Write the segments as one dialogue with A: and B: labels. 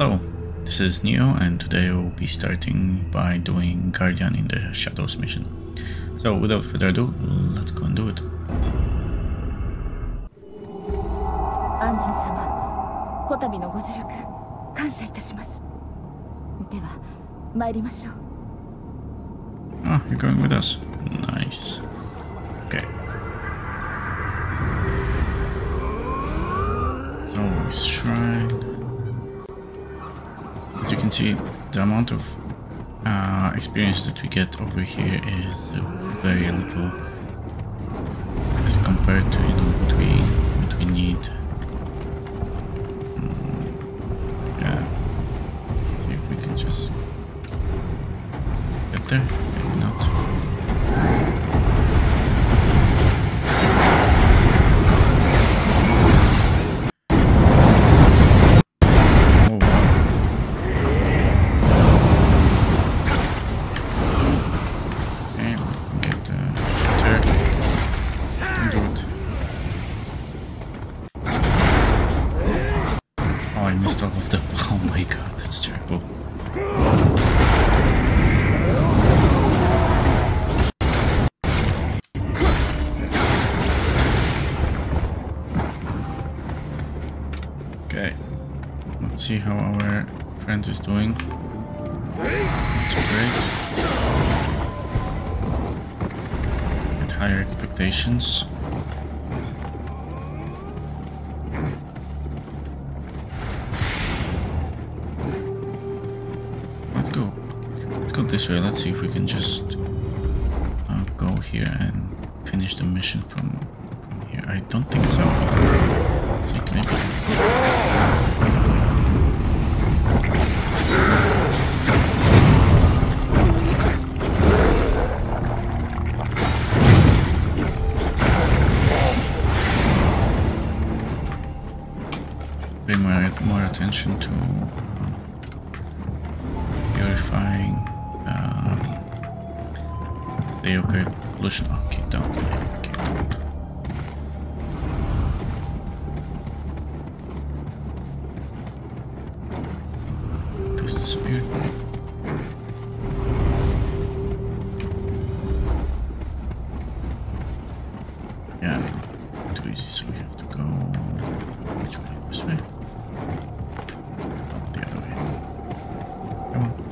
A: Hello, this is Nioh and today we'll be starting by doing Guardian in the Shadows mission. So without further ado, let's go and do it. Ah, you're going with us. Nice. Okay. So, shrine. Can see, the amount of uh, experience that we get over here is very little as compared to you know, what we what we need. Is doing. It's great. Higher expectations. Let's go. Let's go this way. Let's see if we can just uh, go here and finish the mission from from here. I don't think so. But see, maybe. Pay more, more attention to um, purifying um, the okay pollution. Oh, keep down. Keep down. Too easy, so we have to go which way? This way? The other way. Come on.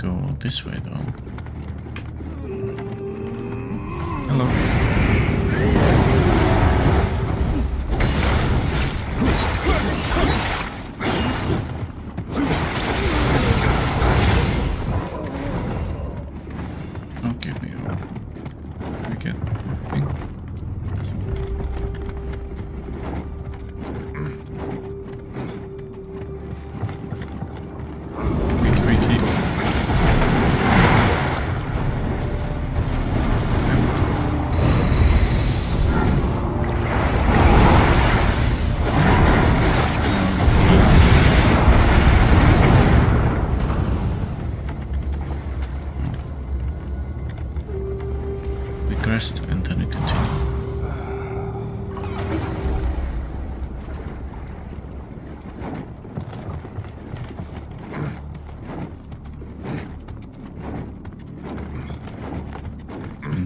A: Go this way though. Hello.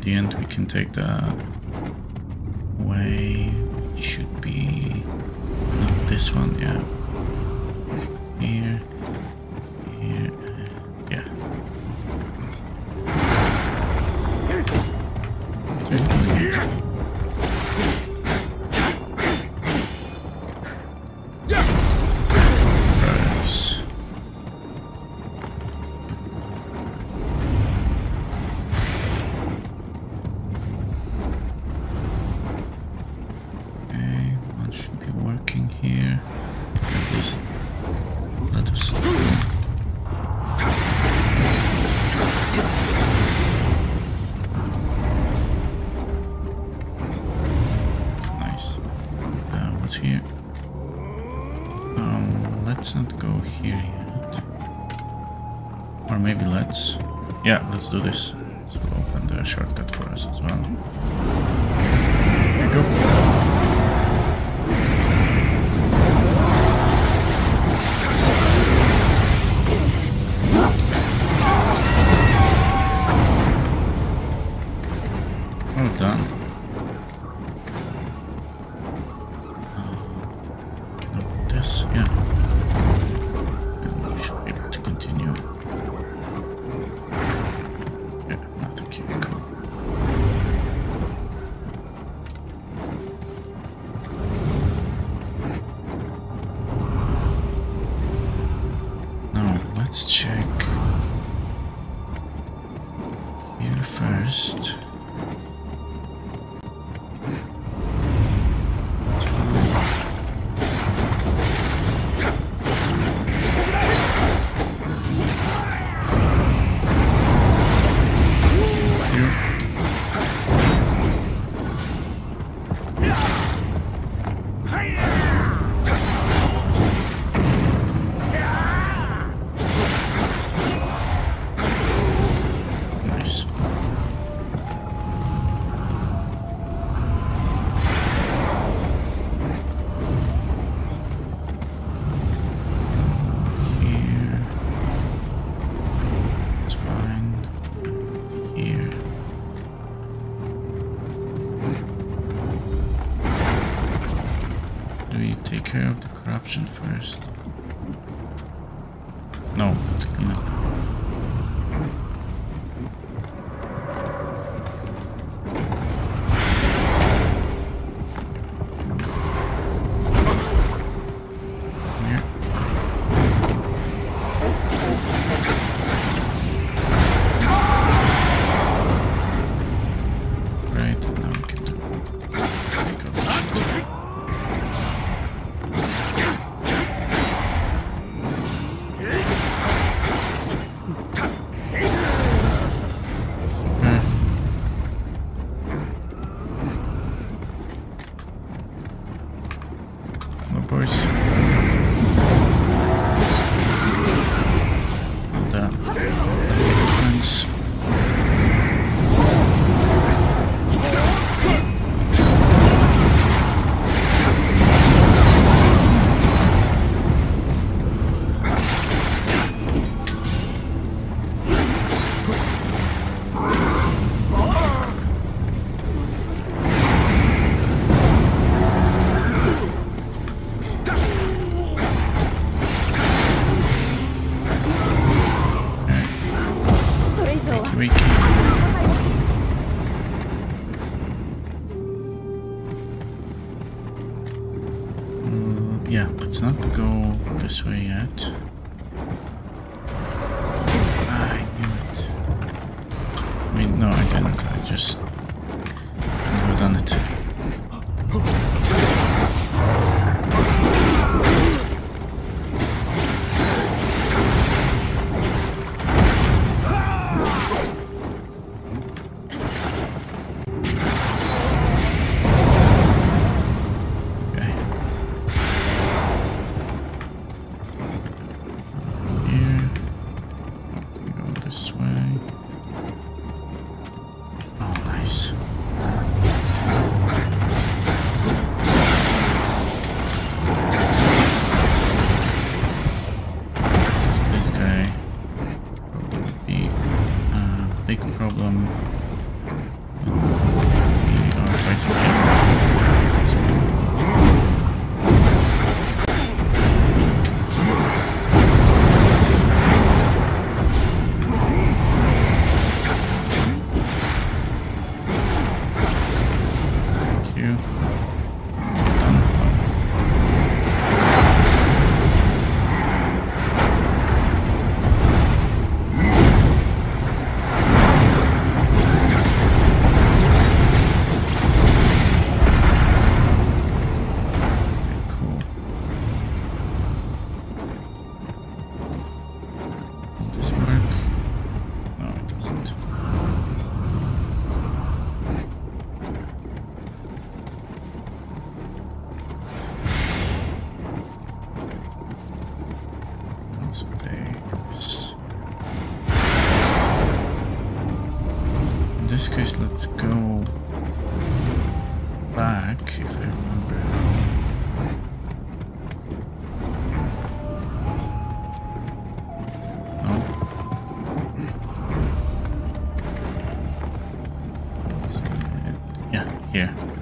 A: the end we can take that way. Should be not this one, yeah. Here. here. At least that was nice. Uh, what's here? Um, let's not go here yet. Or maybe let's. Yeah, let's do this. Let's open the shortcut for us as well. There we go. first. option first. Mm, yeah, let's not go this way yet. here.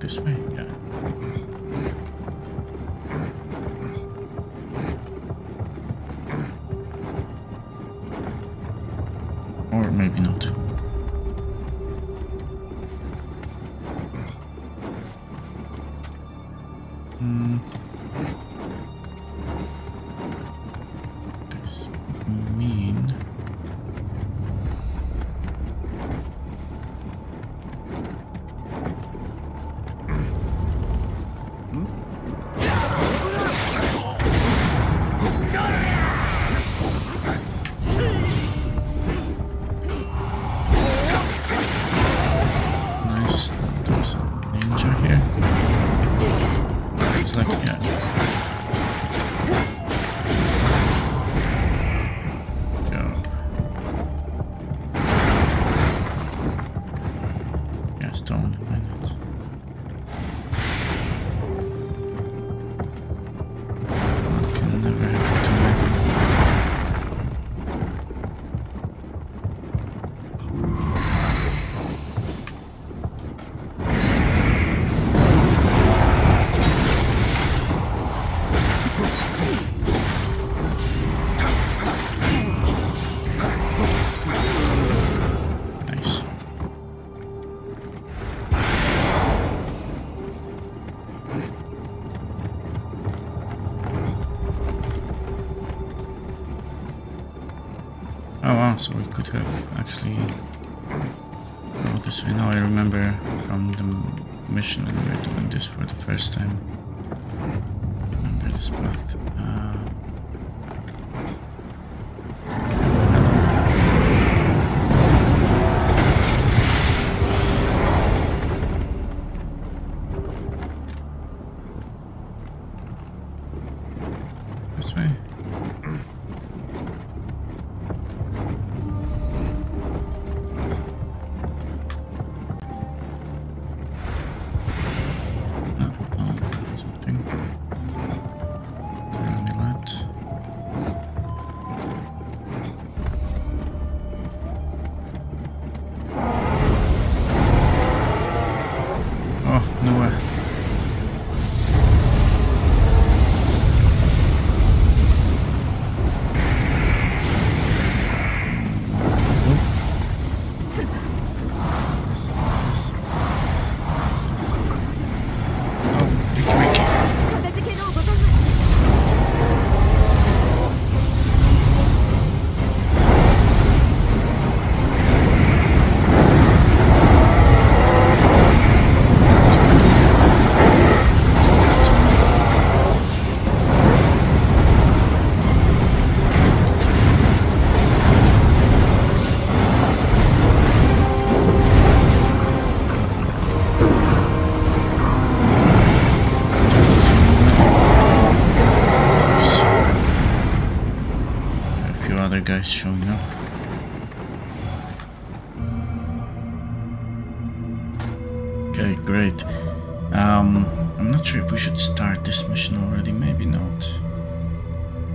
A: this way? Yeah. Or maybe not. Oh wow, so we could have actually... Oh, this way. Now I remember from the mission when we were doing this for the first time. Remember this path. Other guys showing up. Okay, great. Um, I'm not sure if we should start this mission already. Maybe not.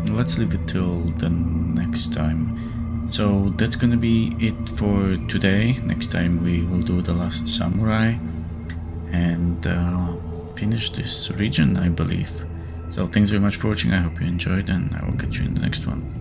A: Let's leave it till the next time. So that's gonna be it for today. Next time we will do the last samurai and uh, finish this region, I believe. So thanks very much for watching. I hope you enjoyed, and I will catch you in the next one.